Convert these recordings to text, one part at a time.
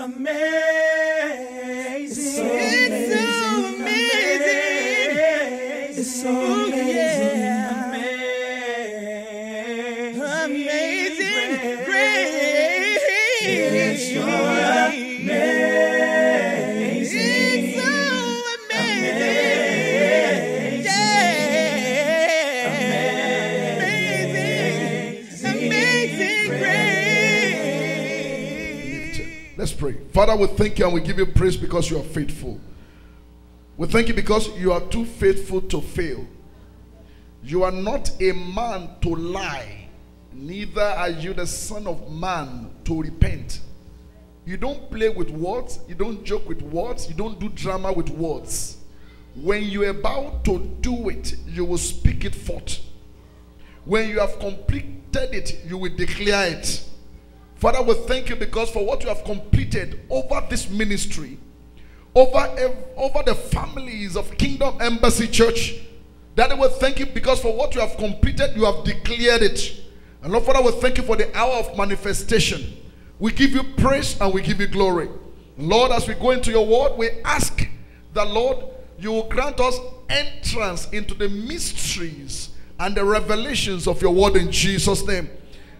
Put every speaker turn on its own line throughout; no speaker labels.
Amazing. It's so amazing. It's so
Oh, amazing.
Father, we thank you and we give you praise because you are faithful. We thank you because you are too faithful to fail. You are not a man to lie, neither are you the son of man to repent. You don't play with words, you don't joke with words, you don't do drama with words. When you're about to do it, you will speak it forth. When you have completed it, you will declare it. Father, we thank you because for what you have completed over this ministry, over, over the families of Kingdom Embassy Church. Daddy, we thank you because for what you have completed, you have declared it. And Lord, Father, we thank you for the hour of manifestation. We give you praise and we give you glory. Lord, as we go into your word, we ask that, Lord, you will grant us entrance into the mysteries and the revelations of your word in Jesus' name.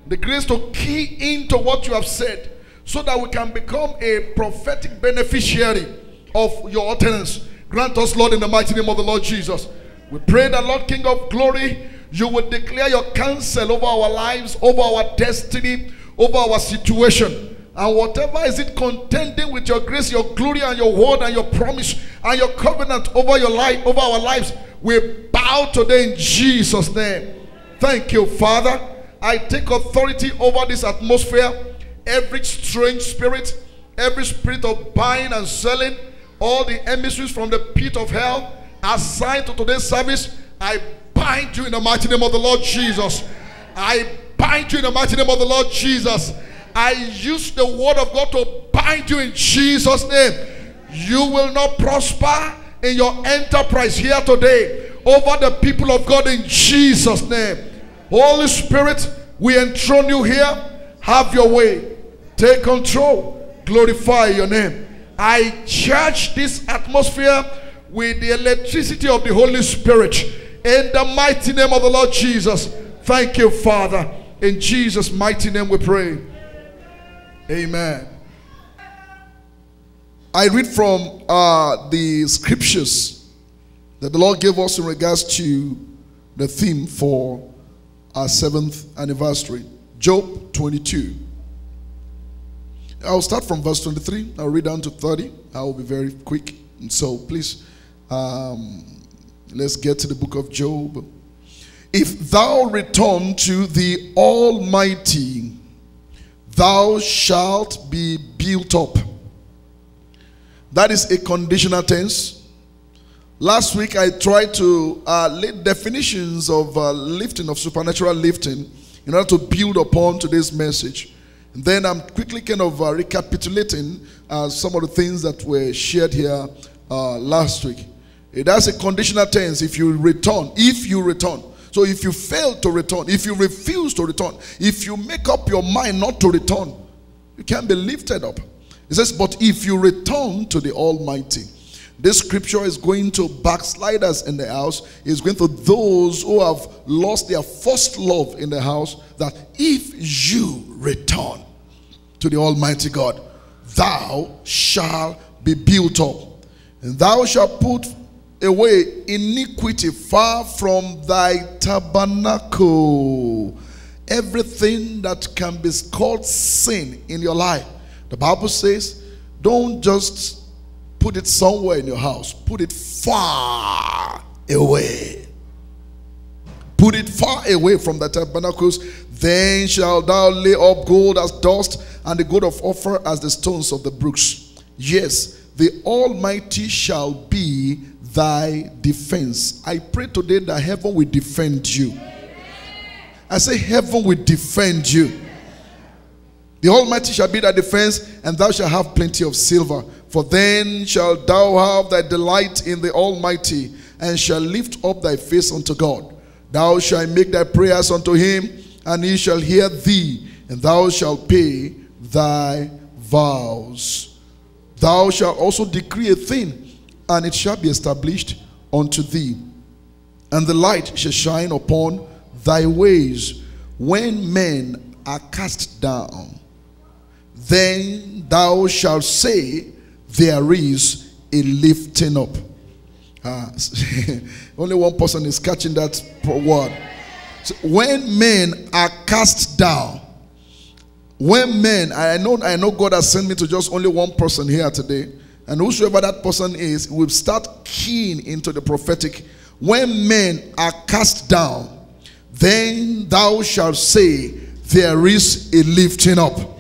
The grace to key into what you have said so that we can become a prophetic beneficiary of your utterance. Grant us, Lord, in the mighty name of the Lord Jesus. We pray that, Lord, King of glory, you will declare your counsel over our lives, over our destiny, over our situation. And whatever is it contending with your grace, your glory, and your word, and your promise, and your covenant over your life, over our lives, we bow today in Jesus' name. Thank you, Father. I take authority over this atmosphere. Every strange spirit, every spirit of buying and selling, all the emissaries from the pit of hell assigned to today's service, I bind you in the mighty name of the Lord Jesus. I bind you in the mighty name of the Lord Jesus. I use the word of God to bind you in Jesus' name. You will not prosper in your enterprise here today over the people of God in Jesus' name. Holy Spirit, we enthrone you here. Have your way. Take control. Glorify your name. I charge this atmosphere with the electricity of the Holy Spirit in the mighty name of the Lord Jesus. Thank you, Father. In Jesus' mighty name we pray. Amen. I read from uh, the scriptures that the Lord gave us in regards to the theme for our seventh anniversary Job 22. I'll start from verse 23. I'll read down to 30. I will be very quick. And so please, um, let's get to the book of Job. If thou return to the Almighty, thou shalt be built up. That is a conditional tense. Last week I tried to uh, lay definitions of uh, lifting, of supernatural lifting, in order to build upon today's message. And then I'm quickly kind of uh, recapitulating uh, some of the things that were shared here uh, last week. It has a conditional tense if you return, if you return. So if you fail to return, if you refuse to return, if you make up your mind not to return, you can't be lifted up. It says, But if you return to the Almighty, this scripture is going to backsliders in the house, is going to those who have lost their first love in the house. That if you return to the Almighty God, thou shalt be built up, and thou shalt put away iniquity far from thy tabernacle. Everything that can be called sin in your life. The Bible says, don't just put it somewhere in your house, put it far away. Put it far away from the tabernacles. Then shalt thou lay up gold as dust, and the gold of Ophir as the stones of the brooks. Yes, the Almighty shall be thy defense. I pray today that heaven will defend you. I say, heaven will defend you. The Almighty shall be thy defense, and thou shalt have plenty of silver. For then shalt thou have thy delight in the Almighty, and shall lift up thy face unto God. Thou shalt make thy prayers unto him, and he shall hear thee, and thou shalt pay thy vows. Thou shalt also decree a thing, and it shall be established unto thee. And the light shall shine upon thy ways when men are cast down. Then thou shalt say, There is a lifting up. Ah, only one person is catching that word. So when men are cast down, when men, I know, I know God has sent me to just only one person here today, and whosoever that person is, will start keen into the prophetic. When men are cast down, then thou shalt say, There is a lifting up.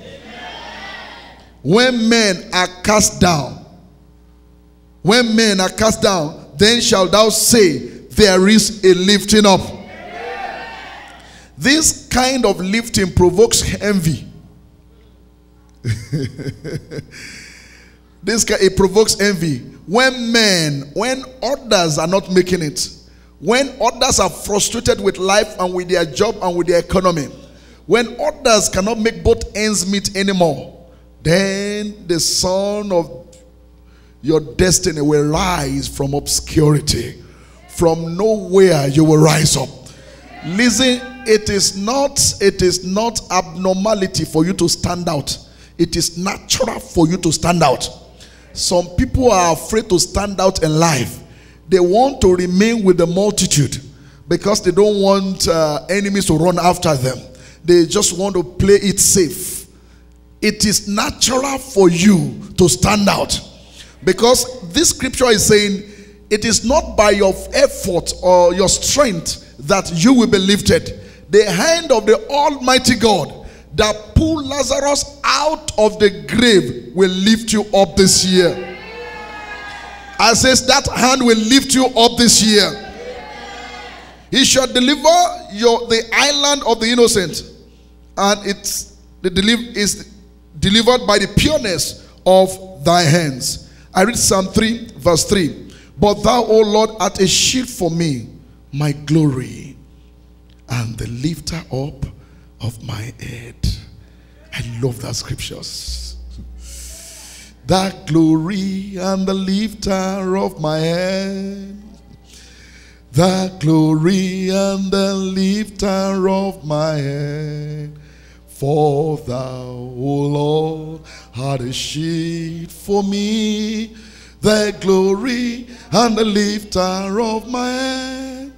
When men are cast down, when men are cast down, then shalt thou say, There is a lifting up. This kind of lifting provokes envy. this it provokes envy when men when others are not making it when others are frustrated with life and with their job and with their economy when others cannot make both ends meet anymore then the son of your destiny will rise from obscurity from nowhere you will rise up listen it is not it is not abnormality for you to stand out it is natural for you to stand out. Some people are afraid to stand out in life. They want to remain with the multitude because they don't want uh, enemies to run after them. They just want to play it safe. It is natural for you to stand out because this scripture is saying it is not by your effort or your strength that you will be lifted. The hand of the Almighty God that pulled Lazarus out of the grave will lift you up this year. I says that hand will lift you up this year. He shall deliver your the island of the innocent, and it's the deliver is delivered by the pureness of thy hands. I read Psalm 3, verse 3. But thou, O Lord, art a shield for me, my glory, and the lifter up of my head. I love that scriptures. That glory and the lifter of my head. That glory and the lifter of my head. For thou, O Lord, art a shield for me. The glory and the lifter of my head.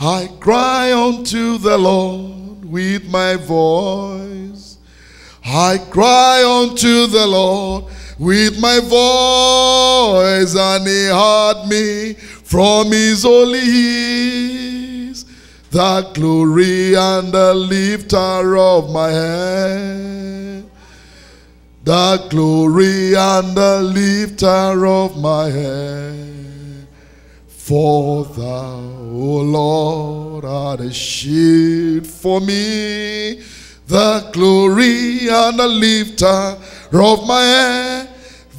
I cry unto the Lord with my voice. I cry unto the Lord with my voice, and he heard me from his holy hills. The glory and the lifter of my head. The glory and the lifter of my head. For thou, O Lord, art a shield for me, the glory and the lifter of my head.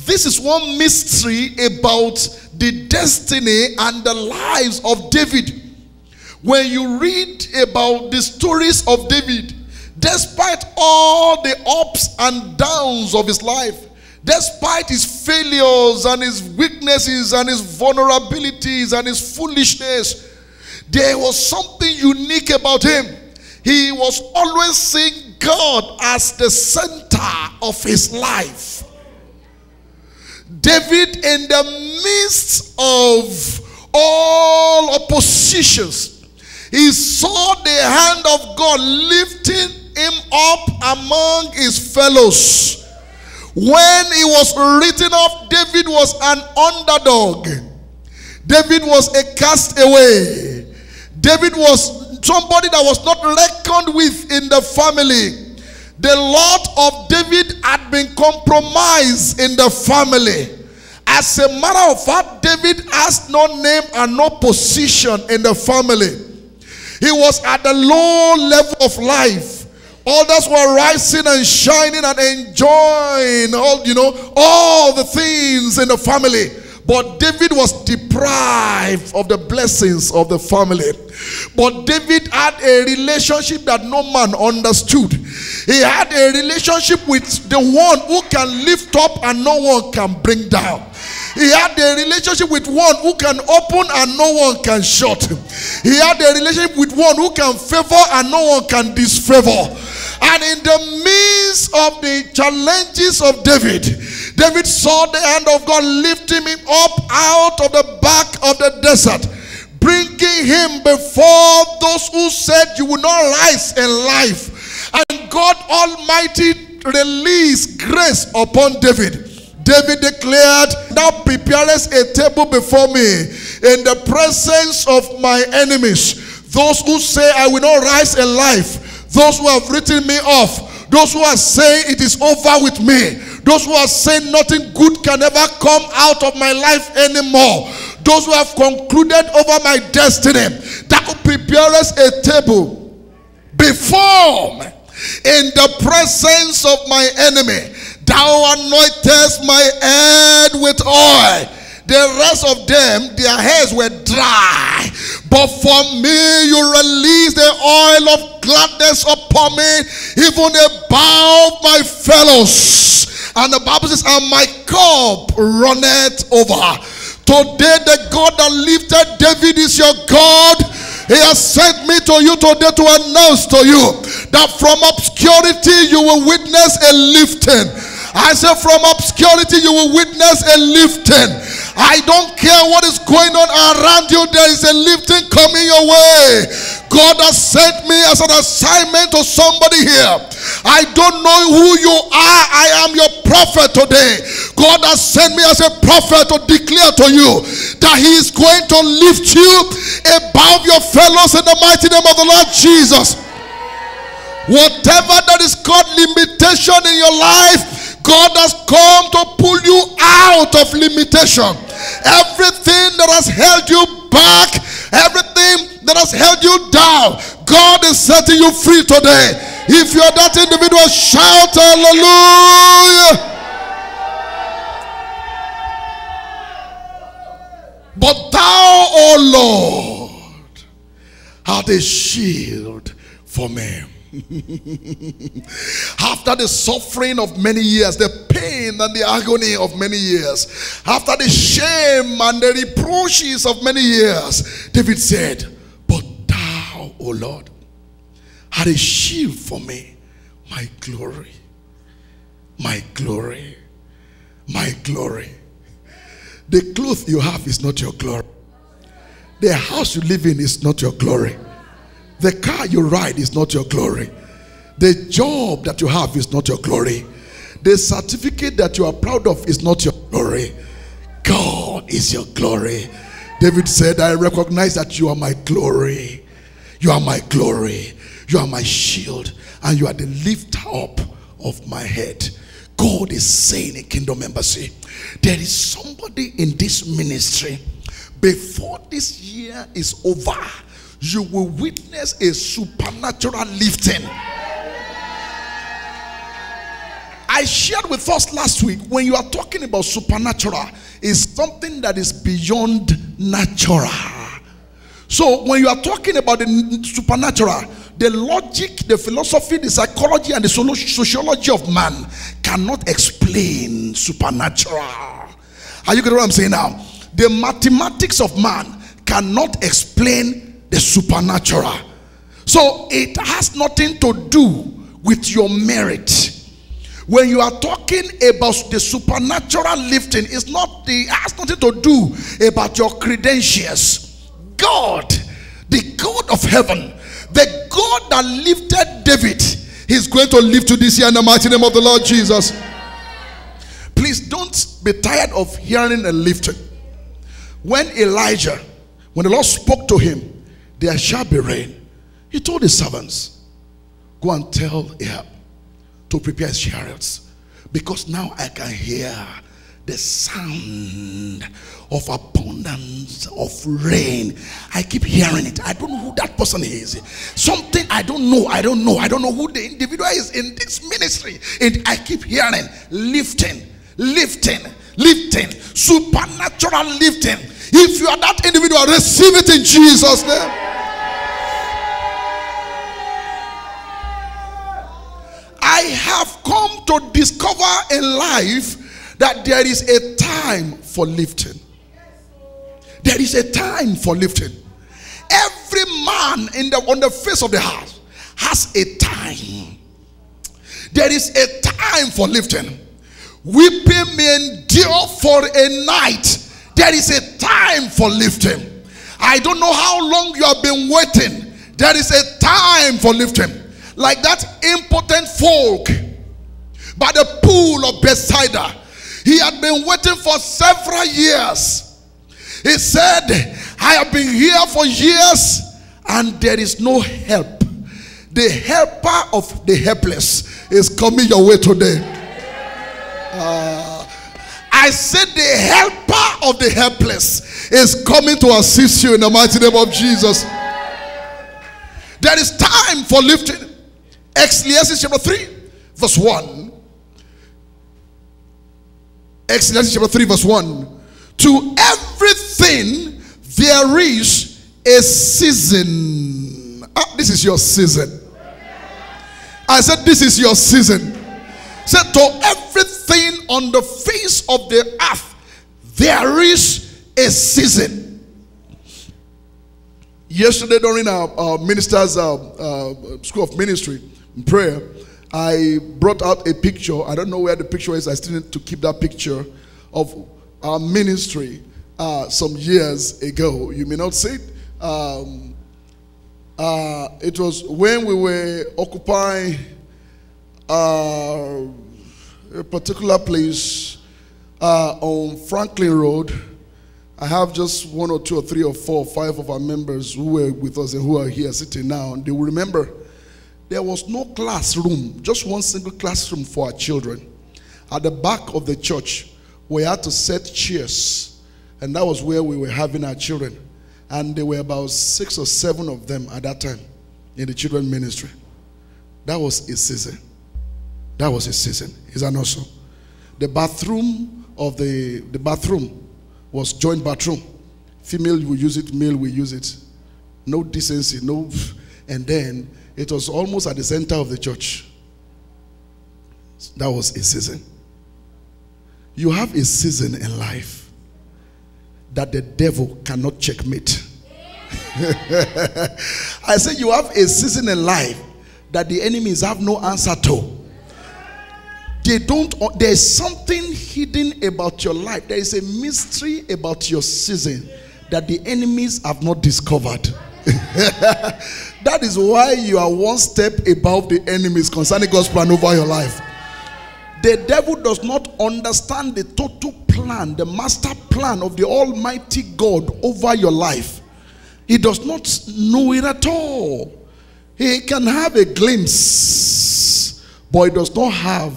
This is one mystery about the destiny and the lives of David. When you read about the stories of David, despite all the ups and downs of his life, despite his failures and his weaknesses and his vulnerabilities and his foolishness, there was something unique about him. He was always seeing God as the center of his life. David, in the midst of all oppositions, he saw the hand of God lifting him up among his fellows. When he was written off, David was an underdog. David was a castaway. David was somebody that was not reckoned with in the family. The lot of David had been compromised in the family. As a matter of fact, David has no name and no position in the family. He was at the low level of life. Others were rising and shining and enjoying all, you know, all the things in the family. But David was deprived of the blessings of the family. But David had a relationship that no man understood. He had a relationship with the one who can lift up and no one can bring down. He had a relationship with one who can open and no one can shut. He had a relationship with one who can favor and no one can disfavor. And in the midst of the challenges of David, David saw the hand of God lifting him up out of the back of the desert, bringing him before those who said, You will not rise in life. And God Almighty released grace upon David. David declared, Thou preparest a table before me in the presence of my enemies. Those who say, I will not rise in life, those who have written me off, those who are saying it is over with me, those who are saying nothing good can ever come out of my life anymore, those who have concluded over my destiny, thou preparest a table before me in the presence of my enemy. Thou anointest my head with oil. The rest of them, their hairs were dry. But for me, you release the oil of gladness upon me, even above my fellows. And the Bible says, and my cup runneth over. Today, the God that lifted David is your God. He has sent me to you today to announce to you that from obscurity you will witness a lifting. I say from obscurity you will witness a lifting. I don't care what is going on around you, there is a lifting coming your way. God has sent me as an assignment to somebody here. I don't know who you are. I am your prophet today. God has sent me as a prophet to declare to you that He is going to lift you above your fellows in the mighty name of the Lord Jesus. Whatever that is called limitation in your life, God has come to pull you out of limitation. Everything that has held you back, everything that has held you down, God is setting you free today. If you're that individual, shout hallelujah. But thou, O Lord, art a shield for me. after the suffering of many years, the pain and the agony of many years, after the shame and the reproaches of many years, David said, O Lord, art a shield for me, my glory, my glory, my glory. The clothes you have is not your glory. The house you live in is not your glory. The car you ride is not your glory. The job that you have is not your glory. The certificate that you are proud of is not your glory. God is your glory. David said, I recognize that you are my glory. You are my glory. You are my shield. And you are the lifter up of my head. God is saying in Kingdom Embassy, there is somebody in this ministry. Before this year is over, you will witness a supernatural lifting. I shared with us last week when you are talking about supernatural, is something that is beyond natural. So when you are talking about the supernatural, the logic, the philosophy, the psychology, and the sociology of man cannot explain supernatural. Are you getting what I'm saying now? The mathematics of man cannot explain the supernatural. So it has nothing to do with your merit. When you are talking about the supernatural lifting, it's not the it has nothing to do about your credentials. God, the God of heaven, the God that lifted David, He's going to lift you this year in the mighty name of the Lord Jesus. Please don't be tired of hearing and lifting. When Elijah, when the Lord spoke to him, there shall be rain. He told his servants, Go and tell Ahab to prepare his chariots. Because now I can hear the sound of abundance of rain. I keep hearing it. I don't know who that person is. Something I don't know. I don't know. I don't know who the individual is in this ministry. And I keep hearing lifting, lifting, lifting, supernatural lifting. If you are that individual, receive it in Jesus' name. I have come to discover in life that there is a time for lifting. There is a time for lifting. Every man in the on the face of the house has a time. There is a time for lifting. Weeping may endure for a night. There is a time for lifting. I don't know how long you have been waiting. There is a time for lifting. Like that impotent folk by the pool of Bethsaida. He had been waiting for several years. He said, I have been here for years and there is no help. The helper of the helpless is coming your way today. Uh, I said, The helper of the helpless is coming to assist you in the mighty name of Jesus. There is time for lifting. Ecclesiastes chapter 3, verse 1. Ecclesiastes chapter 3, verse 1. To everything there is a season. Ah, this is your season. I said, This is your season. Said to everything on the face of the earth, there is a season. Yesterday, during our, our minister's uh, uh, school of ministry prayer, I brought out a picture. I don't know where the picture is. I still need to keep that picture of our ministry uh, some years ago. You may not see it. Um, uh, it was when we were occupying uh, a particular place uh, on Franklin Road. I have just one or two or three or four or five of our members who were with us and who are here sitting now. And they will remember there was no classroom, just one single classroom for our children. At the back of the church, we had to set chairs, and that was where we were having our children. And there were about six or seven of them at that time in the children ministry. That was a season. That was a season. Is that not so? The bathroom of the the bathroom was joint bathroom. Female will use it, male will use it. No decency, no. And then it was almost at the center of the church. That was a season. You have a season in life that the devil cannot checkmate. I say you have a season in life that the enemies have no answer to. They don't, there's something hidden about your life. There is a mystery about your season that the enemies have not discovered. that is why you are one step above the enemies concerning God's plan over your life. The devil does not understand the total plan, the master plan of the Almighty God over your life. He does not know it at all. He can have a glimpse, but he does not have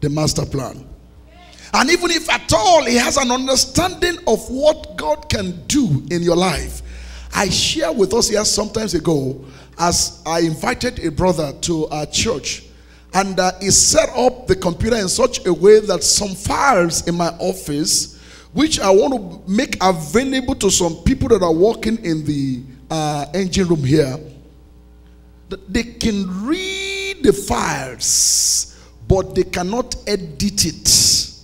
the master plan. And even if at all he has an understanding of what God can do in your life, I share with us here sometimes ago as I invited a brother to our church and uh, he set up the computer in such a way that some files in my office which I want to make available to some people that are working in the uh, engine room here that they can read the files but they cannot edit it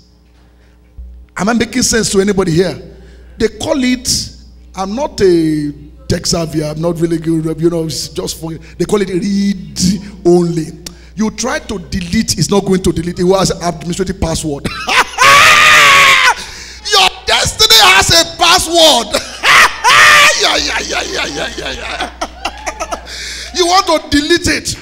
am I making sense to anybody here they call it I'm not a tech savvy. I'm not really good. You know, just for they call it read only. You try to delete, it's not going to delete. It was administrative password. Your destiny has a password. yeah, yeah, yeah, yeah, yeah, yeah, you want to delete it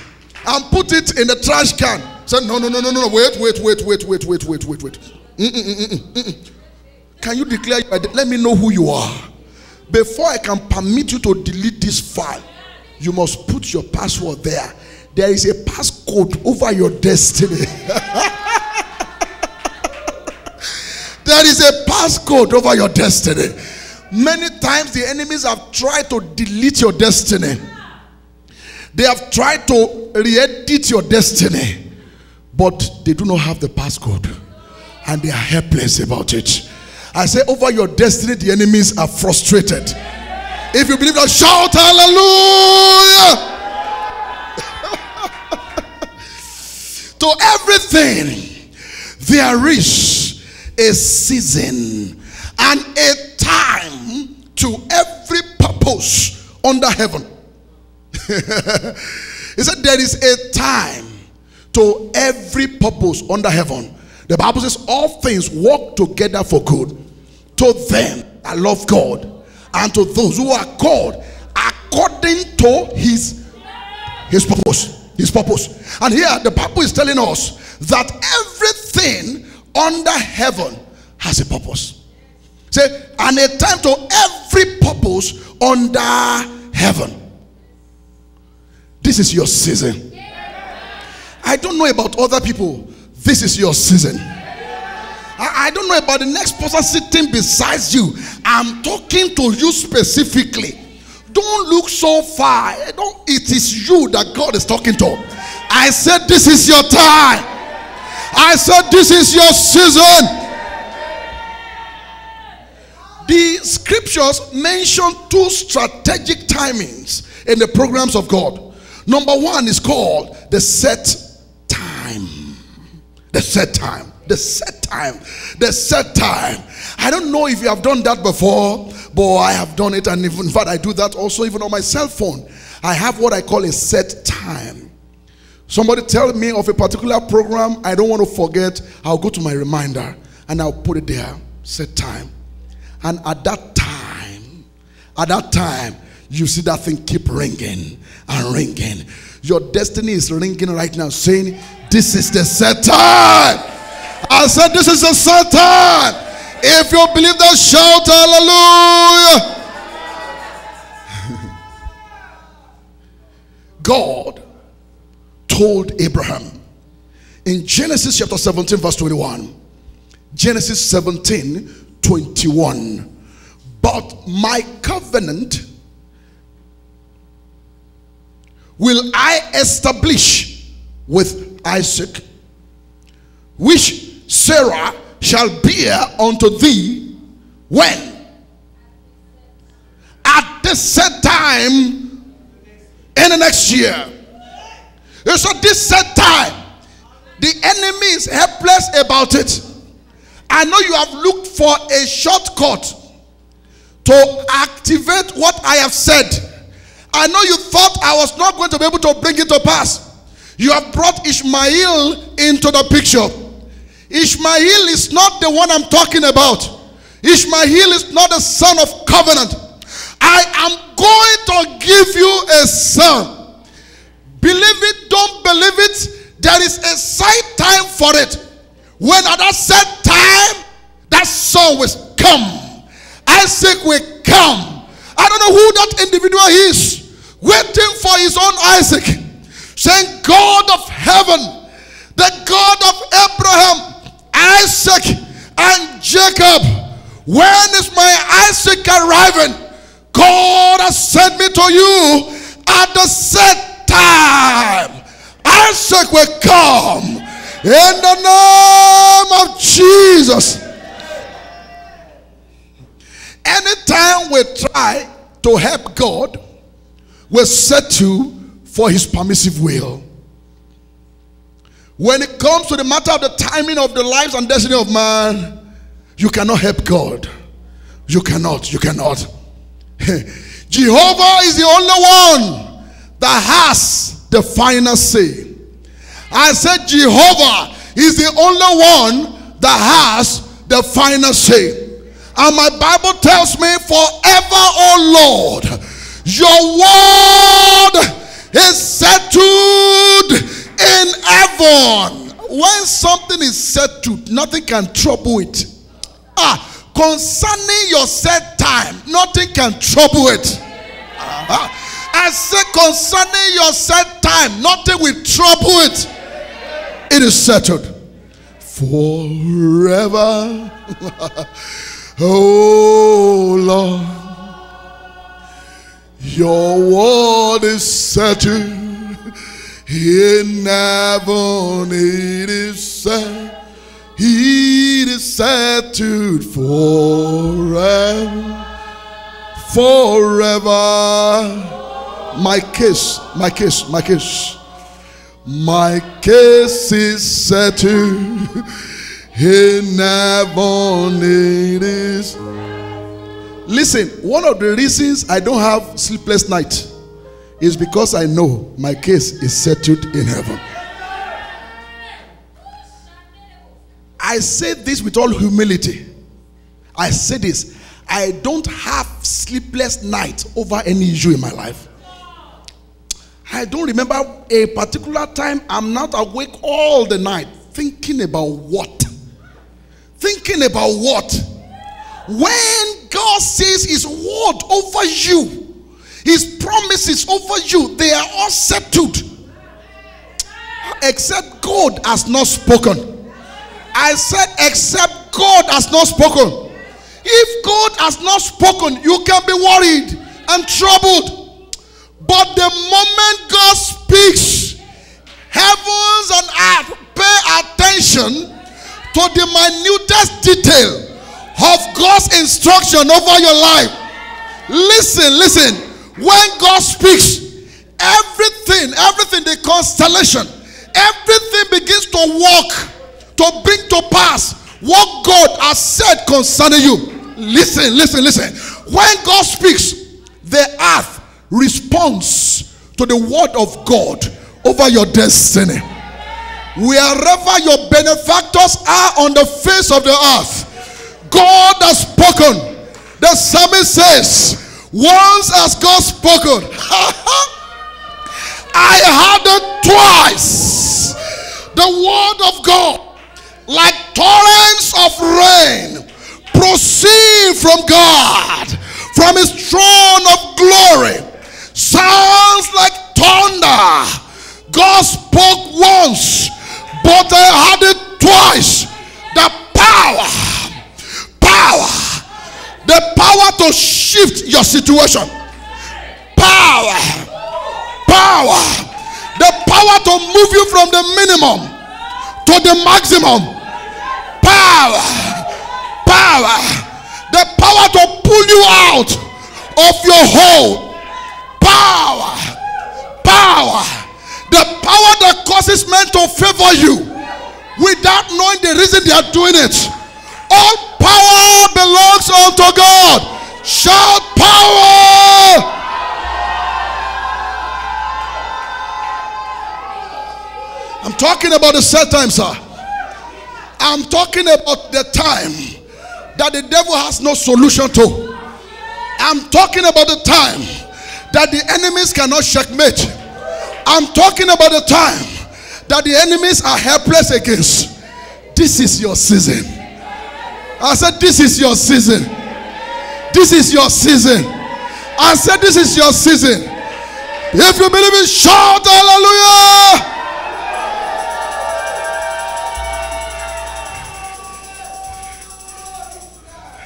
and put it in the trash can. Say, no, no, no, no, no, wait, wait, wait, wait, wait, wait, wait, wait, wait. Mm-mm-mm-mm-mm. Can you declare? Let me know who you are. Before I can permit you to delete this file, you must put your password there. There is a passcode over your destiny. there is a passcode over your destiny. Many times the enemies have tried to delete your destiny. They have tried to re-edit your destiny, but they do not have the passcode. and they are helpless about it. I say, over your destiny, the enemies are frustrated. If you believe that, shout hallelujah. To everything, there is a season and a time to every purpose under heaven. he said, There is a time to every purpose under heaven. The Bible says, All things work together for good to them that love God and to those who are called according to his his purpose his purpose. And here the bible is telling us that everything under heaven has a purpose. Say and a time to every purpose under heaven. This is your season. I don't know about other people. This is your season. I, I don't know about the next person sitting beside you. I'm talking to you specifically. Don't look so far. Eh, don't, it is you that God is talking to. I said, This is your time. I said, This is your season. The scriptures mention two strategic timings in the programs of God. Number one is called the set time. The set time the set time. The set time. I don't know if you have done that before, but I have done it, and in fact, I do that also even on my cell phone. I have what I call a set time. Somebody tell me of a particular program I don't want to forget, I'll go to my reminder and I'll put it there. Set time. And at that time, at that time, you see that thing keep ringing and ringing. Your destiny is ringing right now, saying, This is the set time. I said, This is the set time. If you believe that, shout hallelujah. God told Abraham in Genesis chapter 17, verse 21. Genesis 17, 21. But my covenant will I establish with Isaac, which Sarah shall bear unto thee when? At the set time in the next year. So this set time, the enemy is helpless about it. I know you have looked for a shortcut to activate what I have said. I know you thought I was not going to be able to bring it to pass. You have brought Ishmael into the picture. Ishmael is not the one I'm talking about. Ishmael is not the son of covenant. I am going to give you a son. Believe it, don't believe it. There is a set time for it. When at that set time, that son will come. Isaac will come. I don't know who that individual is, waiting for his own Isaac, saying, God of heaven, the God of Abraham, Isaac, and Jacob, when is my Isaac arriving? God has sent me to you at the set time. Isaac will come in the name of Jesus. Anytime we try to help God, we set settle for his permissive will. When it comes to the matter of the timing of the lives and destiny of man, you cannot help God. You cannot. You cannot. Jehovah is the only one that has the final say. I said, Jehovah is the only one that has the final say. And my Bible tells me, forever, oh Lord, your word is settled in heaven. When something is settled, nothing can trouble it. Ah, concerning your set time, nothing can trouble it. Ah, I say concerning your set time, nothing will trouble it. It is settled forever. oh Lord, your word is settled in heaven. It is set It is settled forever. Forever. My case, my case, my case. My case is settled in heaven. It is. Listen, one of the reasons I don't have sleepless night is because I know my case is settled in heaven. I say this with all humility. I say this. I don't have sleepless night over any issue in my life. I don't remember a particular time I'm not awake all the night thinking about what? Thinking about what? When God says His word over you, His promises over you, they are all settled. Except God has not spoken. I said, except God has not spoken. If God has not spoken, you can be worried and troubled. But the moment God speaks, heavens and earth pay attention to the minutest detail of God's instruction over your life. Listen, listen. When God speaks, everything, everything, the constellation, everything begins to work to bring to pass what God has said concerning you. Listen, listen, listen. When God speaks, the earth responds to the word of God over your destiny. Wherever your benefactors are on the face of the earth, God has spoken. The psalmist says, Once has God spoken, I heard it twice. The word of God, like torrents of rain, proceed from God, from his throne of glory. Sounds like thunder. God spoke once, but I heard it twice. The power, power, the power to shift your situation. Power, power, the power to move you from the minimum to the maximum. Power, power, the power to pull you out of your hole. Power, power, the power that causes men to favor you without knowing the reason they are doing it. All power belongs unto God. Shout power! I'm talking about the set time, sir. I'm talking about the time that the devil has no solution to. I'm talking about the time that the enemies cannot checkmate. I'm talking about the time that the enemies are helpless against. This is your season. I said, This is your season. This is your season. I said, This is your season. If you believe it, shout hallelujah.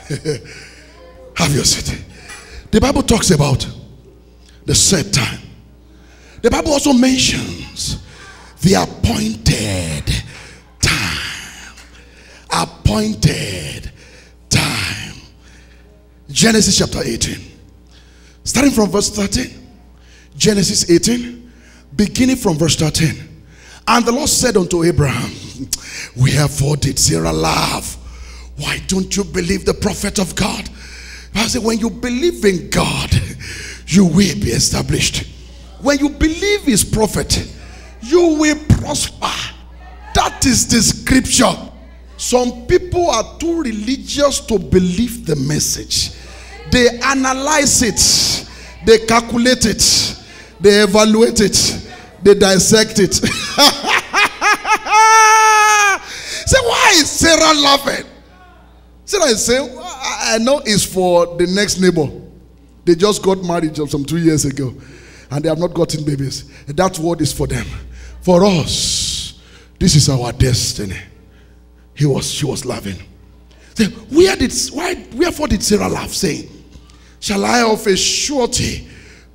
Have your seat. The Bible talks about the set time. The Bible also mentions the appointed. Appointed time. Genesis chapter 18. Starting from verse 13. Genesis 18, beginning from verse 13. And the Lord said unto Abraham, Wherefore did Sarah laugh? Why don't you believe the prophet of God? I said, when you believe in God, you will be established. When you believe his prophet, you will prosper. That is the scripture. Some people are too religious to believe the message. They analyze it, they calculate it, they evaluate it, they dissect it. Say, why is Sarah laughing? Sarah is saying, I know it's for the next neighbor. They just got married some two years ago and they have not gotten babies. That word is for them. For us, this is our destiny. He was, she was laughing. Where did, why, wherefore did Sarah laugh, saying, Shall I of a surety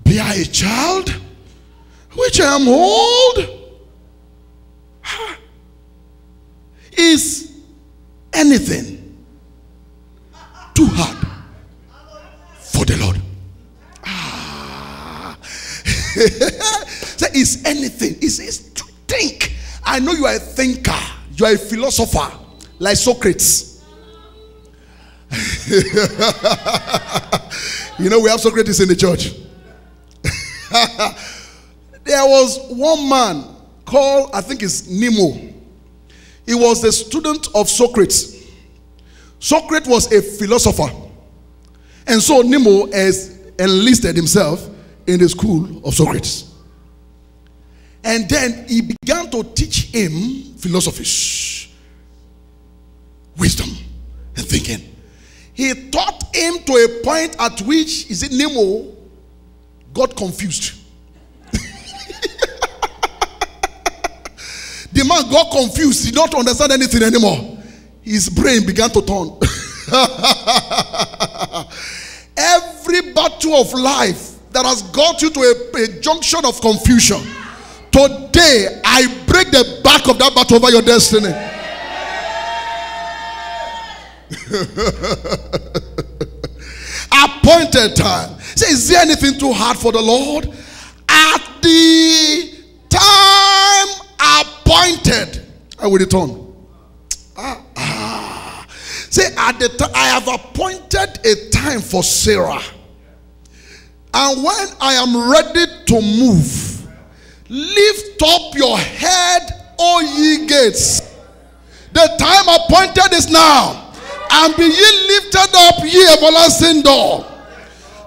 bear a child, which I am old? Is anything too hard for the Lord? Ah. Is anything? Is is to think? I know you are a thinker. You are a philosopher, like Socrates. you know we have Socrates in the church. there was one man called, I think it's Nemo. He was the student of Socrates. Socrates was a philosopher. And so Nemo has enlisted himself in the school of Socrates. And then he began to teach him philosophy, wisdom, and thinking. He taught him to a point at which, is it Nemo, got confused. the man got confused. He did not understand anything anymore. His brain began to turn. Every battle of life that has got you to a, a junction of confusion, today I break the back of that battle over your destiny. Appointed time. Say, is there anything too hard for the Lord? At the time appointed, I will return. Ah, ah. Say, at the time, I have appointed a time for Sarah. And when I am ready to move, lift up your head, O ye gates. The time appointed is now. And be ye lifted up, ye everlasting door.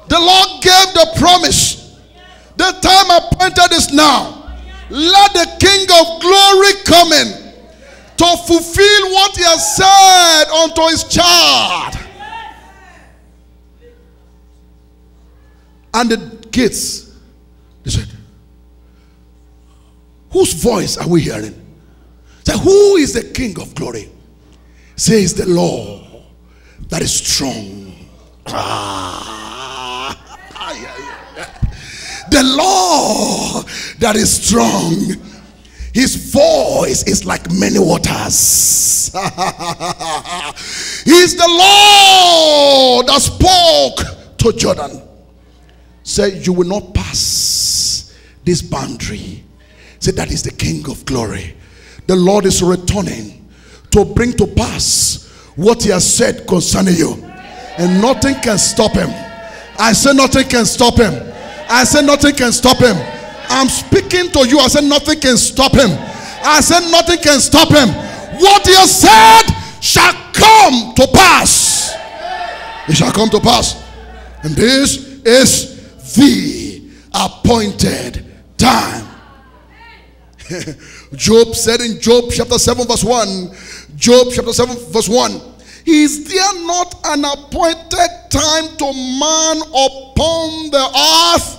The Lord gave the promise. The time appointed is now. Let the King of glory come in to fulfill what he has said unto his child. And the gates, they said, Whose voice are we hearing? Say, Who is the King of glory? Says the Lord that is strong. The Lord that is strong. His voice is like many waters. He's the Lord that spoke to Jordan. Say, You will not pass this boundary. Say, That is the King of glory. The Lord is returning to bring to pass what He has said concerning you, and nothing can stop Him. I say, Nothing can stop Him. I say, Nothing can stop Him. I'm speaking to you. I said, Nothing can stop Him. I said, Nothing can stop Him. What He has said shall come to pass. It shall come to pass. And this is the appointed time. Job said in Job chapter 7, verse 1, Job chapter 7, verse 1, Is there not an appointed time to man upon the earth?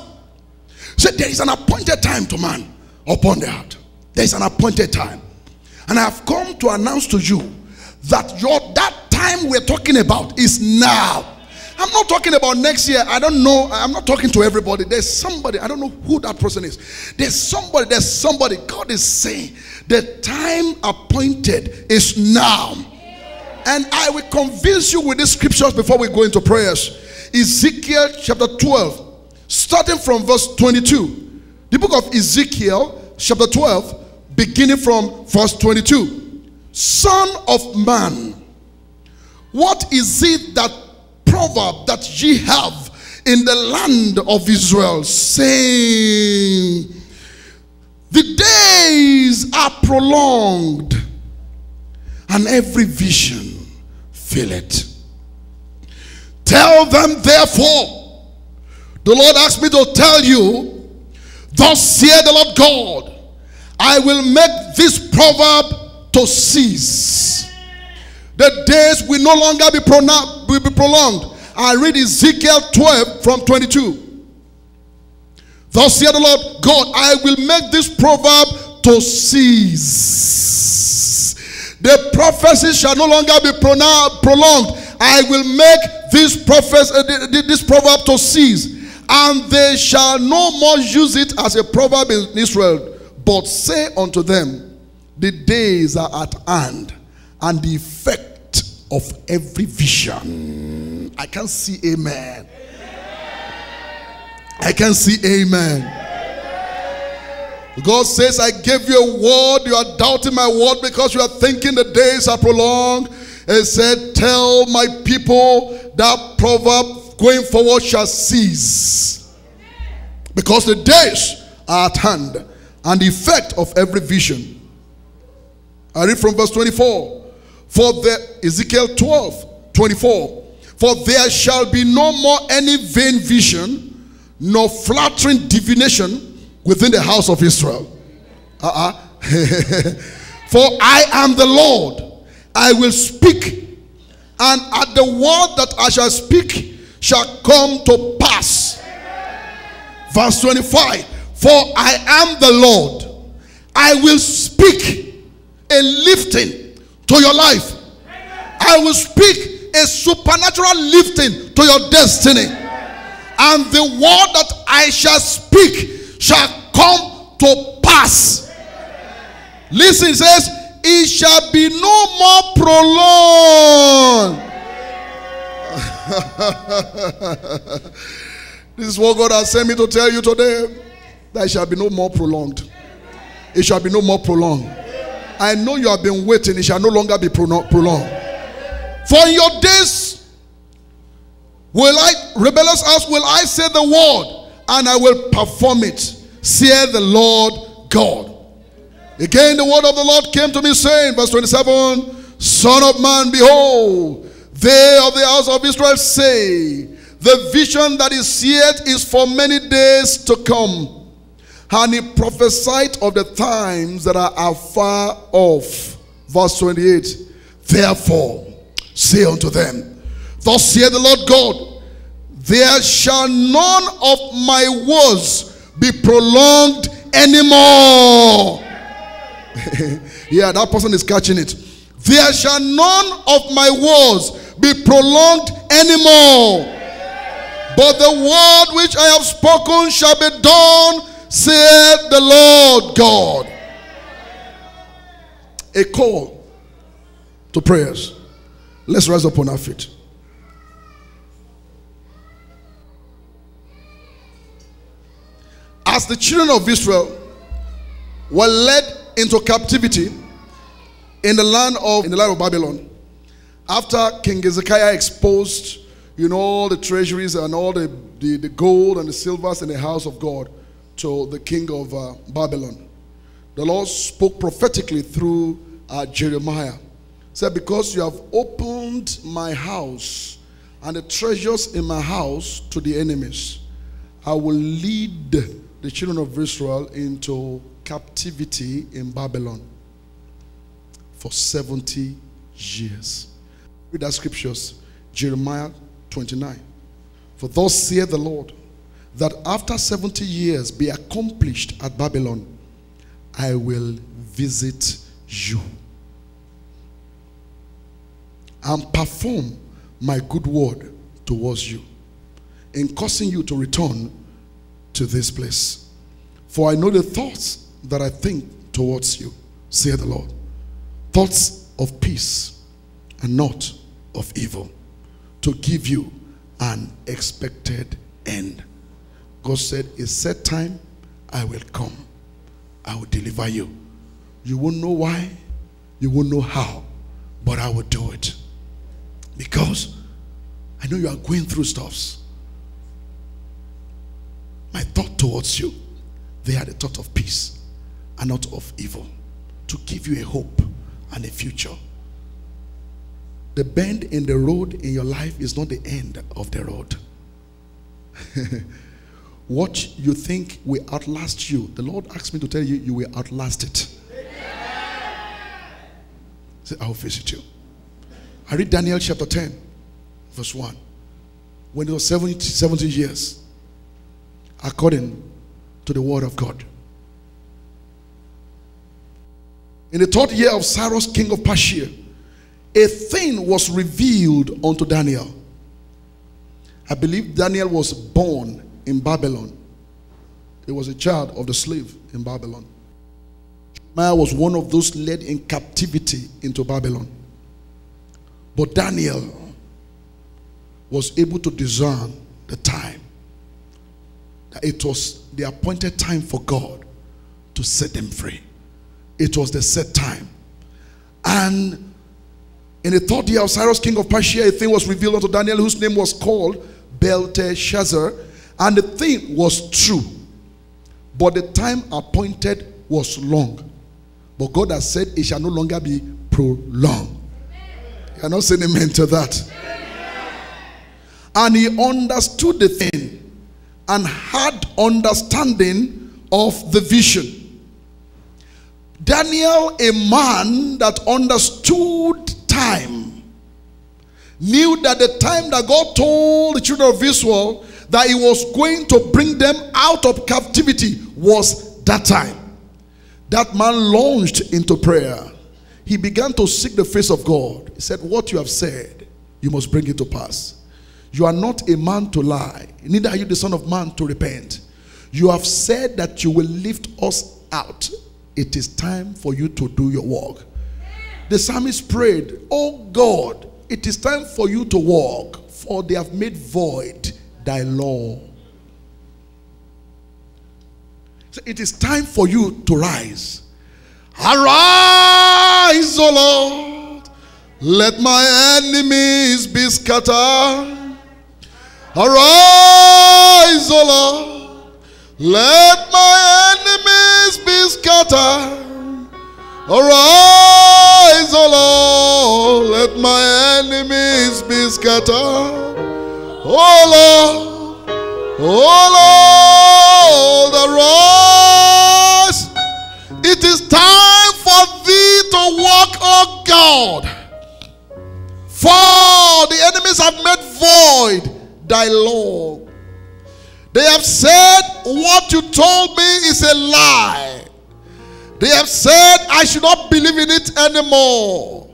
So there is an appointed time to man upon the earth. There is an appointed time. And I have come to announce to you that your that time we're talking about is now. I'm not talking about next year. I don't know. I'm not talking to everybody. There's somebody. I don't know who that person is. There's somebody. There's somebody. God is saying the time appointed is now. And I will convince you with these scriptures before we go into prayers. Ezekiel chapter 12, starting from verse 22. The book of Ezekiel chapter 12, beginning from verse 22. Son of man, what is it that proverb that ye have in the land of Israel, saying, The days are prolonged, and every vision filleth. Tell them, therefore, the Lord asked me to tell you, Thus saith the Lord God, I will make this proverb to cease. The days will no longer be, pronou- will be prolonged. I read Ezekiel 12 from 22. Thus saith the Lord God, I will make this proverb to cease. The prophecy shall no longer be prolonged. I will make this prophecy, uh, th- th- this proverb to cease, and they shall no more use it as a proverb in Israel, but say unto them, The days are at hand, and the effect of every vision. I can see amen. I can see amen. God says, I gave you a word. You are doubting my word because you are thinking the days are prolonged. He said, Tell my people that proverb going forward shall cease. Because the days are at hand and the effect of every vision. I read from verse 24. For the Ezekiel 12, 24. For there shall be no more any vain vision, nor flattering divination within the house of Israel. Uh-uh. For I am the Lord. I will speak, and at the word that I shall speak shall come to pass. Verse 25. For I am the Lord. I will speak a lifting to your life. I will speak a supernatural lifting to your destiny. And the word that I shall speak shall come to pass. Listen, it says, it shall be no more prolonged. this is what God has sent me to tell you today. That it shall be no more prolonged. It shall be no more prolonged. I know you have been waiting. It shall no longer be prolonged. For in your days, will I, rebellious ask, will I say the word and I will perform it, saith the Lord God. Again, the word of the Lord came to me, saying, verse 27 Son of man, behold, they of the house of Israel say, The vision that is yet is for many days to come. And he prophesied of the times that are afar off. Verse 28 Therefore, say unto them, Thus saith the Lord God, There shall none of my words be prolonged anymore. yeah, that person is catching it. There shall none of my words be prolonged anymore. But the word which I have spoken shall be done, saith the Lord God. A call to prayers. Let's rise upon our feet. As the children of Israel were led into captivity in the land of in the land of Babylon, after King Hezekiah exposed, you know, all the treasuries and all the, the, the gold and the silvers in the house of God to the king of uh, Babylon, the Lord spoke prophetically through uh, Jeremiah. Said, Because you have opened my house and the treasures in my house to the enemies, I will lead the children of Israel into captivity in Babylon for 70 years. Read that scriptures, Jeremiah 29. For thus saith the Lord, that after 70 years be accomplished at Babylon, I will visit you and perform my good word towards you in causing you to return to this place. For I know the thoughts that I think towards you, saith the Lord. Thoughts of peace and not of evil, to give you an expected end. God said, A set time, I will come. I will deliver you. You won't know why, you won't know how, but I will do it. Because I know you are going through stuffs. My thought towards you, they are the thought of peace and not of evil, to give you a hope and a future. The bend in the road in your life is not the end of the road. what you think will outlast you, the Lord asked me to tell you, you will outlast it. I'll visit you. I read Daniel chapter 10, verse 1. When it was 70, 70 years, according to the word of God. In the third year of Cyrus, king of Persia, a thing was revealed unto Daniel. I believe Daniel was born in Babylon. He was a child of the slave in Babylon. Maya was one of those led in captivity into Babylon. But Daniel was able to discern the time. That it was the appointed time for God to set them free. It was the set time. And in the third year of Cyrus, king of Persia, a thing was revealed unto Daniel, whose name was called Belteshazzar. And the thing was true. But the time appointed was long. But God has said it shall no longer be prolonged. You are not saying amen to that. And he understood the thing and had understanding of the vision. Daniel, a man that understood time, knew that the time that God told the children of Israel that he was going to bring them out of captivity was that time. That man launched into prayer. He began to seek the face of God. He said, What you have said, you must bring it to pass. You are not a man to lie, neither are you the son of man to repent. You have said that you will lift us out. It is time for you to do your work. The psalmist prayed, Oh God, it is time for you to walk, for they have made void thy law. So it is time for you to rise. Arise, O Lord. Let my enemies be scattered. Arise, O Lord. Let my enemies be scattered. Arise, O Lord. Let my enemies be scattered. O Lord. O Lord. Arise. It is time for thee to walk, O God. For the enemies have made void thy law. They have said, What you told me is a lie. They have said, I should not believe in it anymore.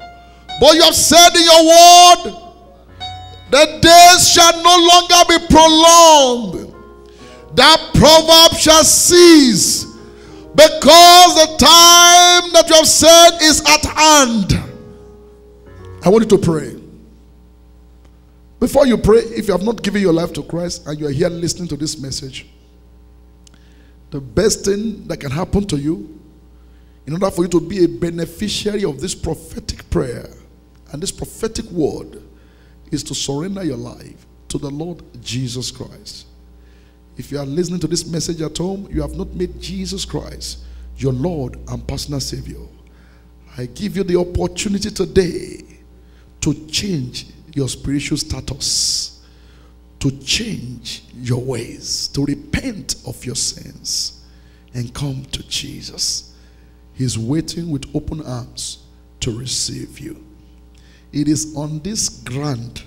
But you have said in your word, the days shall no longer be prolonged. That proverb shall cease because the time that you have said is at hand. I want you to pray. Before you pray, if you have not given your life to Christ and you are here listening to this message, the best thing that can happen to you, in order for you to be a beneficiary of this prophetic prayer and this prophetic word, is to surrender your life to the Lord Jesus Christ. If you are listening to this message at home, you have not made Jesus Christ your Lord and personal Savior. I give you the opportunity today to change your spiritual status, to change your ways, to repent of your sins, and come to Jesus. He's waiting with open arms to receive you. It is on this ground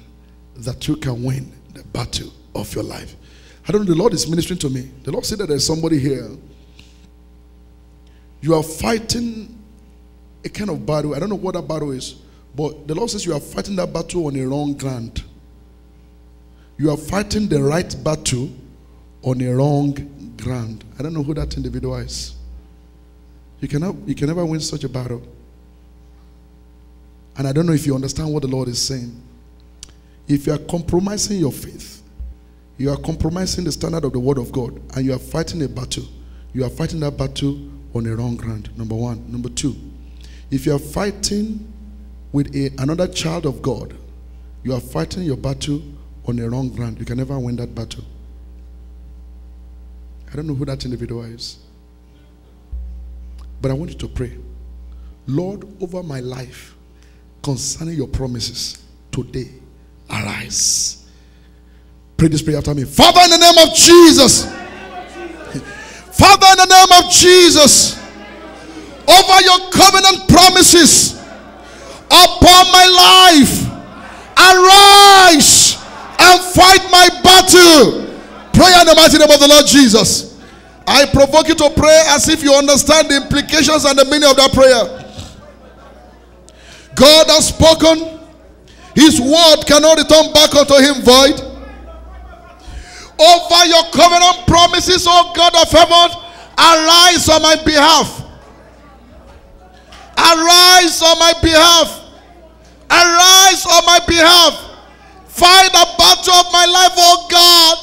that you can win the battle of your life. I don't know, the Lord is ministering to me. The Lord said that there's somebody here. You are fighting a kind of battle. I don't know what that battle is. But the Lord says you are fighting that battle on a wrong ground. You are fighting the right battle on a wrong ground. I don't know who that individual is. You cannot you can never win such a battle. And I don't know if you understand what the Lord is saying. If you are compromising your faith, you are compromising the standard of the word of God, and you are fighting a battle, you are fighting that battle on a wrong ground. Number one. Number two, if you are fighting with a, another child of God, you are fighting your battle on the wrong ground. You can never win that battle. I don't know who that individual is. But I want you to pray. Lord, over my life, concerning your promises, today, arise. Pray this prayer after me. Father, in the name of Jesus. Father, in the name of Jesus. Over your covenant promises upon my life. Arise and fight my battle. Pray in the mighty name of the Lord Jesus. I provoke you to pray as if you understand the implications and the meaning of that prayer. God has spoken, His word cannot return back unto Him void. Over your covenant promises, O God of heaven, arise on my behalf. Arise on my behalf Arise on my behalf. Fight the battle of my life, oh God.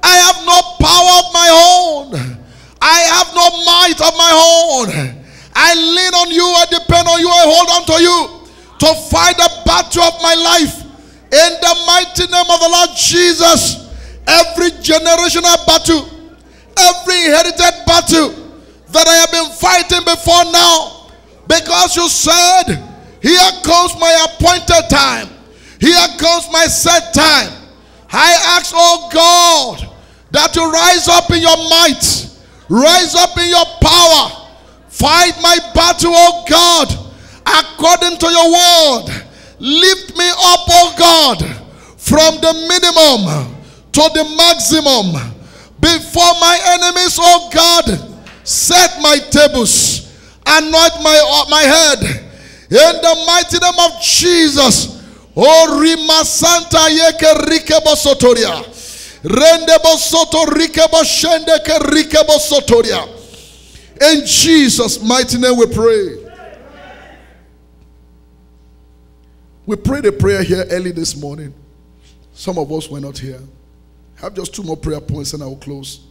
I have no power of my own. I have no might of my own. I lean on you, I depend on you, I hold on to you to fight the battle of my life. In the mighty name of the Lord Jesus, every generational battle, every inherited battle that I have been fighting before now, because you said, Here comes my appointed time, here comes my set time. I ask, oh God, that you rise up in your might, rise up in your power, fight my battle, O God, according to your word. Lift me up, O God, from the minimum to the maximum. Before my enemies, O God, set my tables, anoint my, uh, my head. In the mighty name of Jesus. Oh, Rima Santa Yeke Rike Bosotoria. Rende Bosoto Rike Boshende Ke Rike Bosotoria. In Jesus' mighty name we pray. We prayed a prayer here early this morning. Some of us were not here. I have just two more prayer points and I will close.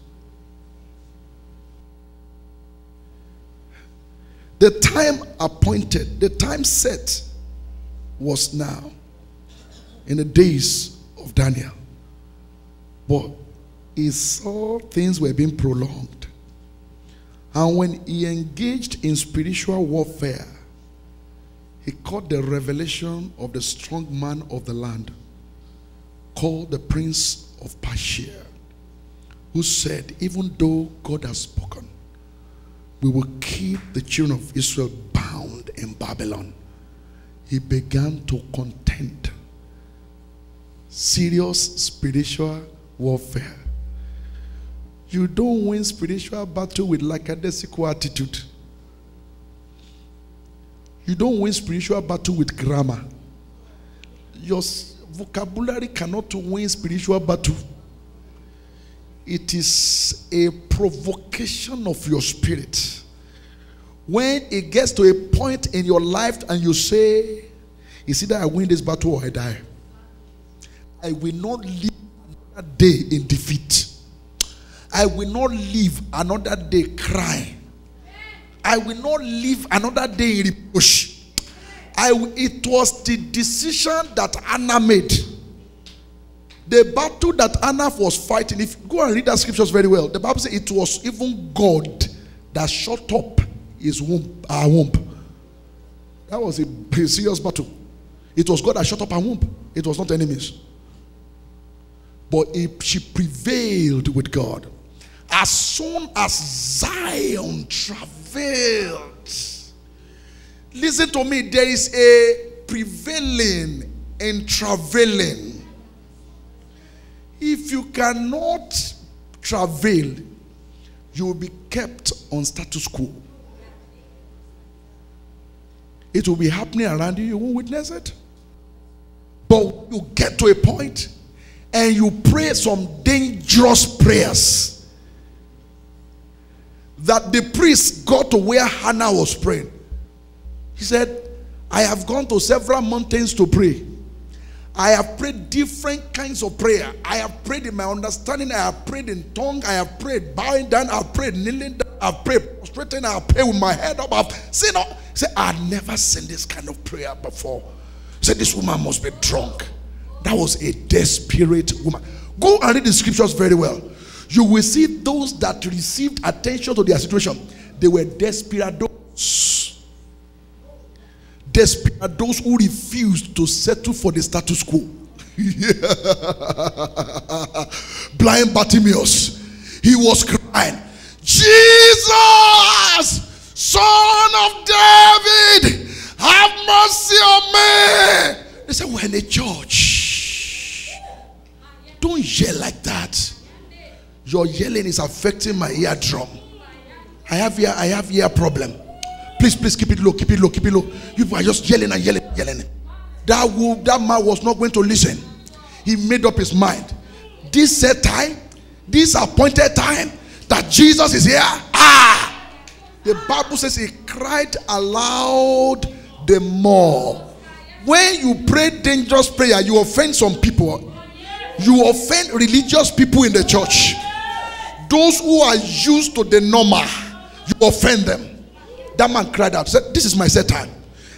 The time appointed, the time set was now in the days of Daniel. But he saw things were being prolonged. And when he engaged in spiritual warfare, he caught the revelation of the strong man of the land, called the prince of Persia, who said, Even though God has spoken, we will keep the children of Israel bound in Babylon. He began to contend serious spiritual warfare. You don't win spiritual battle with lackadaisical attitude. You don't win spiritual battle with grammar. Your vocabulary cannot win spiritual battle. It is a provocation of your spirit. When it gets to a point in your life and you say, It's either I win this battle or I die. I will not live another day in defeat. I will not live another day crying. I will not live another day in reproach. I, it was the decision that Anna made. The battle that Anna was fighting, if you go and read that scriptures very well, the Bible says it was even God that shut up his womb, womb. That was a, a serious battle. It was God that shut up her womb. It was not enemies. But it, she prevailed with God. As soon as Zion travailed, listen to me, there is a prevailing and travailing. If you cannot travail, you will be kept on status quo. It will be happening around you, you won't witness it. But you get to a point and you pray some dangerous prayers that the priest got to where Hannah was praying. He said, I have gone to several mountains to pray. I have prayed different kinds of prayer. I have prayed in my understanding. I have prayed in tongue. I have prayed bowing down. I have prayed kneeling down. I have prayed prostrating. I have prayed with my head up. I've seen all. Say, I've never seen this kind of prayer before. Said this woman must be drunk. That was a desperate woman. Go and read the scriptures very well. You will see those that received attention to their situation. They were desperados. Desperados who refused to settle for the status quo. Blind Bartimaeus, he was crying, Jesus, Son of David, have mercy on me. They said, We're in a church. Don't yell like that. Your yelling is affecting my eardrum. I have ear, I have ear problem. Please, please keep it low, keep it low, keep it low. You are just yelling and yelling, yelling. That that man was not going to listen. He made up his mind. This set time, this appointed time that Jesus is here. Ah, the Bible says he cried aloud the more. when you pray dangerous prayer, you offend some people. You offend religious people in the church. Those who are used to the normal, you offend them. That man cried out, said, This is my set time.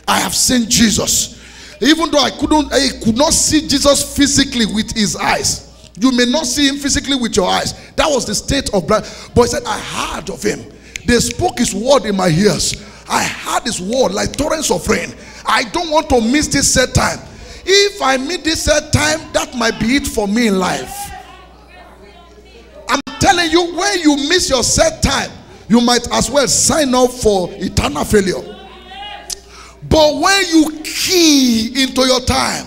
I have seen Jesus. Even though I couldn't, I could not see Jesus physically with his eyes. You may not see him physically with your eyes. That was the state of blind. But he said, I heard of him. They spoke his word in my ears. I heard his word like torrents of rain. I don't want to miss this set time. If I miss this set time, that might be it for me in life. I'm telling you, when you miss your set time, you might as well sign up for eternal failure. But when you key into your time,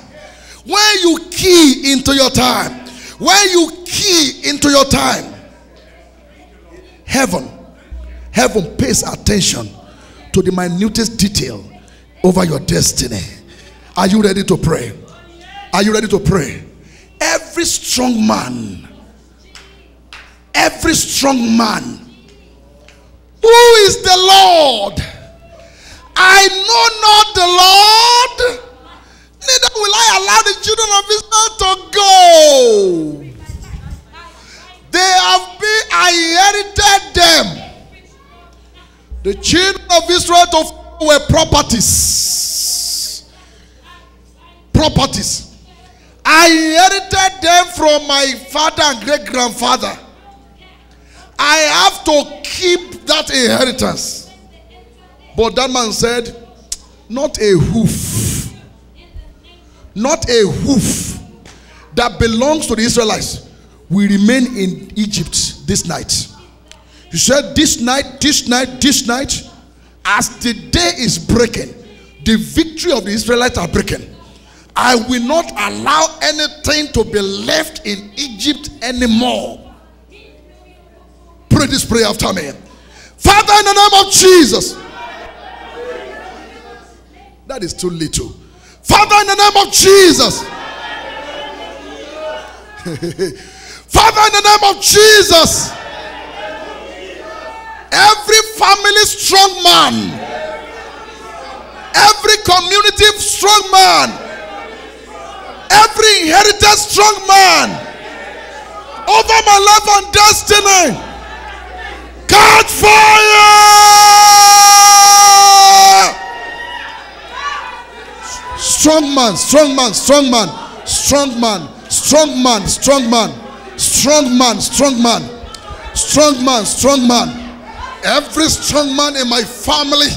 when you key into your time, when you key into your time, heaven, heaven pays attention to the minutest detail over your destiny. Are you ready to pray? Are you ready to pray? Every strong man, every strong man who is the Lord, I know not the Lord, neither will I allow the children of Israel to go. They have been, I inherited them. The children of Israel to were properties. Properties. I inherited them from my father and great grandfather. I have to keep that inheritance. But that man said, Not a hoof, not a hoof that belongs to the Israelites will remain in Egypt this night. He said, This night, this night, this night, as the day is breaking, the victory of the Israelites are breaking. I will not allow anything to be left in Egypt anymore. Pray this prayer after me. Father, in the name of Jesus. That is too little. Father, in the name of Jesus. Father, in the name of Jesus. Every family strong man, every community strong man, every inherited strong man over my life and destiny, catch fire! Strong man, strong man, strong man, strong man, strong man, strong man, strong man, strong man, strong man, strong man. Every strong man in my family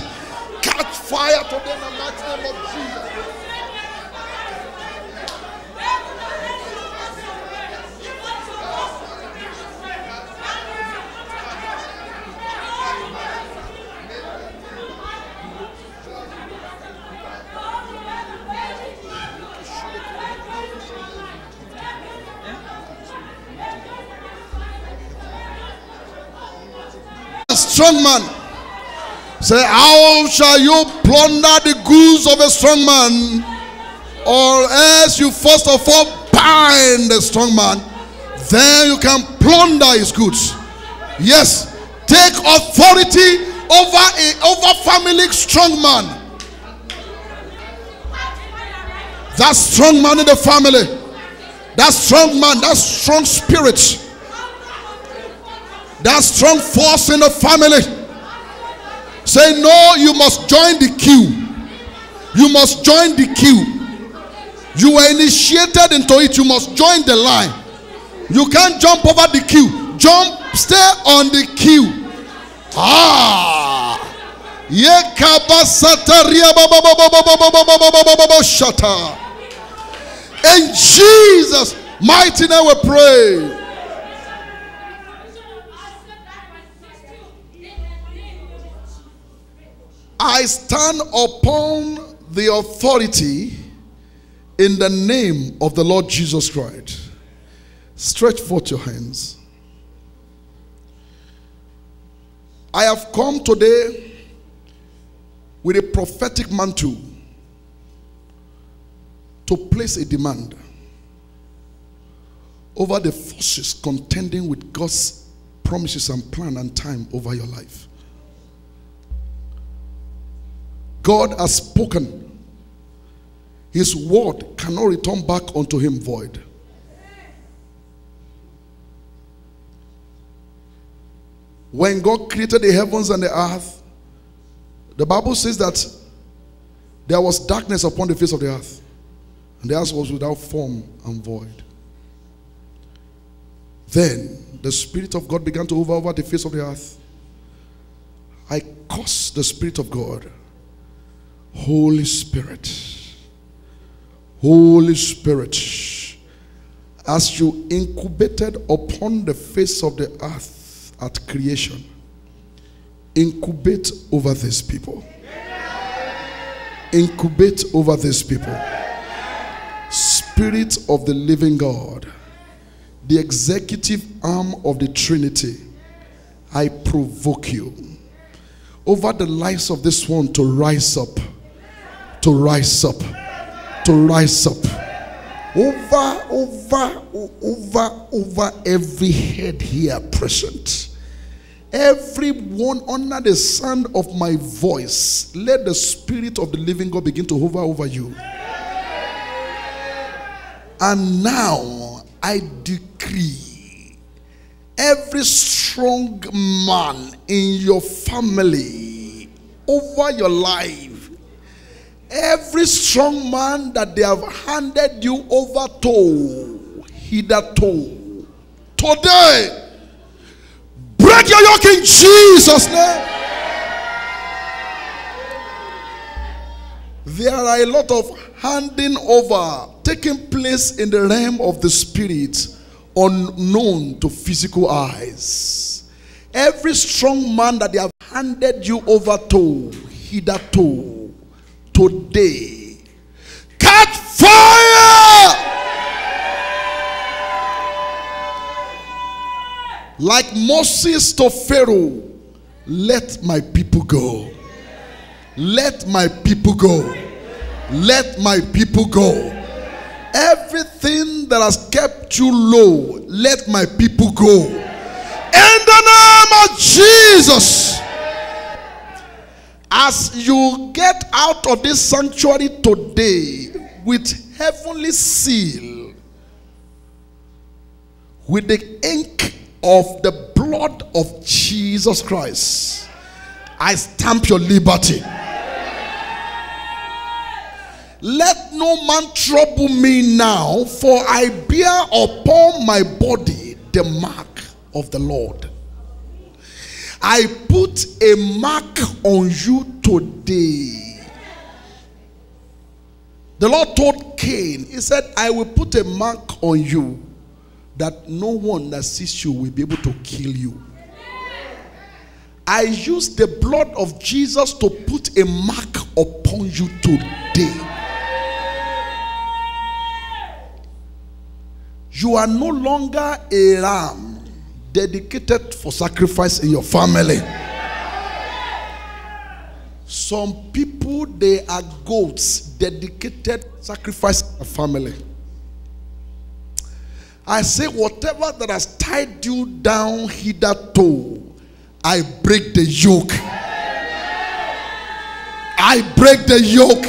catch fire today in the mighty name of Strong man. Say, how shall you plunder the goods of a strong man? Or else you first of all bind the strong man, then you can plunder his goods. Yes, take authority over a over family strong man. That strong man in the family, that strong man, that strong spirit, that strong force in the family. Say, no, you must join the queue. You must join the queue. You were initiated into it. You must join the line. You can't jump over the queue. Jump, stay on the queue. Ah. In Jesus' mighty name we pray. I stand upon the authority in the name of the Lord Jesus Christ. Stretch forth your hands. I have come today with a prophetic mantle to place a demand over the forces contending with God's promises and plan and time over your life. God has spoken. his word cannot return back unto him void. When God created the heavens and the earth, the Bible says that there was darkness upon the face of the earth, and the earth was without form and void. Then the Spirit of God began to hover over the face of the earth. I curse the Spirit of God. Holy Spirit. Holy Spirit. As you incubated upon the face of the earth at creation, incubate over these people. Incubate over these people. Spirit of the living God, the executive arm of the Trinity, I provoke you over the lives of this one to rise up, to rise up, to rise up. Over, over, over, over every head here present. Everyone under the sound of my voice, let the Spirit of the living God begin to hover over you. And now I decree every strong man in your family over your life, every strong man that they have handed you over to, hitherto, today, break your yoke in Jesus' name. There are a lot of handing over taking place in the realm of the spirit, unknown to physical eyes. Every strong man that they have handed you over to, hitherto, today, catch fire! Like Moses to Pharaoh, let my people go. Let my people go. Let my people go. Everything that has kept you low, let my people go. In the name of Jesus. As you get out of this sanctuary today with heavenly seal, with the ink of the blood of Jesus Christ, I stamp your liberty. Let no man trouble me now, for I bear upon my body the mark of the Lord. I put a mark on you today. The Lord told Cain, He said, I will put a mark on you that no one that sees you will be able to kill you. I use the blood of Jesus to put a mark upon you today. You are no longer a ram dedicated for sacrifice in your family. Some people, they are goats dedicated sacrifice in family. I say, whatever that has tied you down hitherto, I break the yoke. I break the yoke.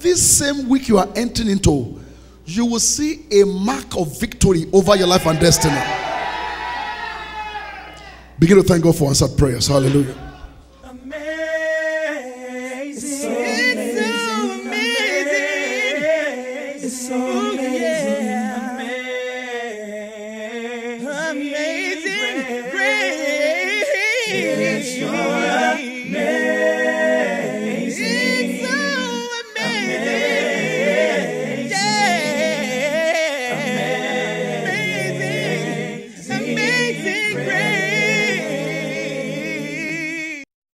This same week you are entering into, you will see a mark of victory over your life and destiny. Begin to thank God for answered prayers. Hallelujah.